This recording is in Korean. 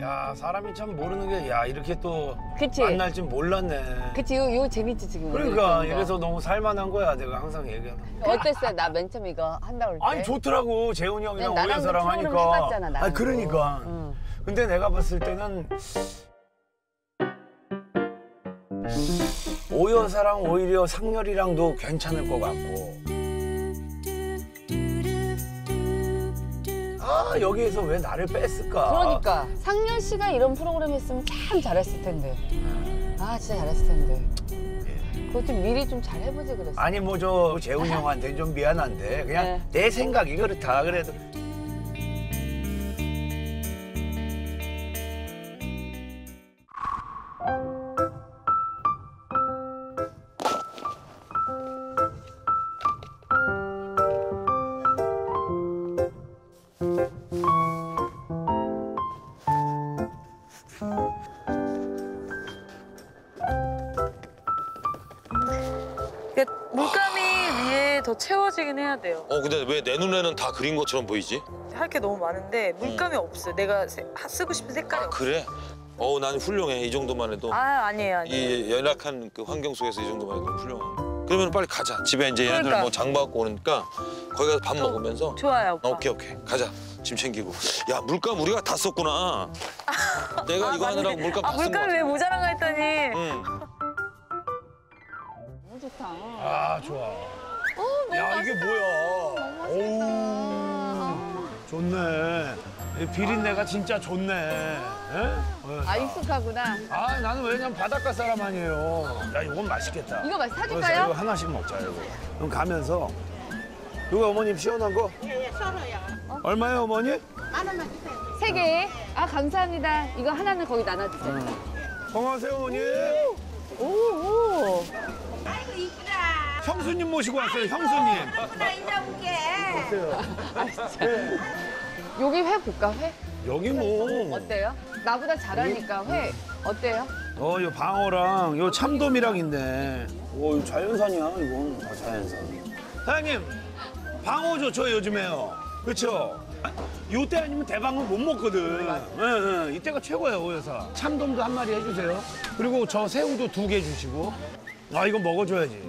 야 사람이 참 모르는 게 야 이렇게 또 그치? 만날 줄 몰랐네. 그치, 요, 요 재밌지, 지금. 그러니까 거. 이래서 너무 살만한 거야 내가 항상 얘기하는. 어땠어요? 나 맨 처음 이거 한다고 할 때? 아니 좋더라고 재훈이 형이랑 네, 나랑도 오연사랑 하니까. 해봤잖아, 나랑도. 아니 그러니까. 응. 근데 내가 봤을 때는 오여사랑 오히려 상렬이랑도 괜찮을 것 같고. 아 여기에서 왜 나를 뺐을까? 그러니까 상렬 씨가 이런 프로그램 했으면 참 잘했을 텐데. 아 진짜 잘했을 텐데. 그거 좀 미리 좀 잘 해보지 그랬어. 아니 뭐 저 재훈이 형한테 좀 미안한데 그냥 네. 내 생각이 그렇다 그래도 물감이 위에 더 채워지긴 해야 돼요. 어 근데 왜 내 눈에는 다 그린 것처럼 보이지? 할 게 너무 많은데 물감이 없어요. 내가 세- 하- 쓰고 싶은 색깔이 아. 그래? 어난 훌륭해 이 정도만 해도 아 아니에요 아니에요. 이 연약한 그 환경 속에서 이 정도만 해도 훌륭한 그러면 빨리 가자 집에 이제 얘네들 그러니까. 뭐 장봐갖고 오니까 거기 가서 밥 먹으면서 좋아요 오빠. 어, 오케이 오케이 가자 짐 챙기고 야 물감 우리가 다 썼구나 내가 이거 맞네. 하느라고 물감 아다쓴거 물감이 왜 모자란가 했더니 좋아. 야 이게 뭐야? 오 좋네. 이 비린내가 진짜 좋네. 에? 아 익숙하구나. 아 나는 왜냐면 바닷가 사람 아니에요. 야 이건 맛있겠다. 이거 맛 사줄까요? 이거 하나씩 먹자 이거. 그럼 가면서 이거 어머님 시원한 거? 예, 썰어요. 얼마예요 어머니? 만 원만 주세요. 세 개. 아 감사합니다. 이거 하나는 거기 나눠주세요. 건강하세요 어머니. 오 오. 아이고 이쁘다. 형수님 모시고 왔어요 형수님. 나 인자볼게. 아 진짜. 여기 회 볼까 회? 여기 뭐. 어때요? 나보다 잘하니까 회 어때요? 어, 요 방어랑 요 참돔이랑 있네. 오, 이거 자연산이야, 이건. 아, 자연산. 사장님, 방어 좋죠, 요즘에요. 그렇죠? 요때 아니면 대방어 못 먹거든. 예, 예, 이때가 최고예요, 오여사. 참돔도 한 마리 해주세요. 그리고 저 새우도 두 개 주시고. 아, 이거 먹어줘야지.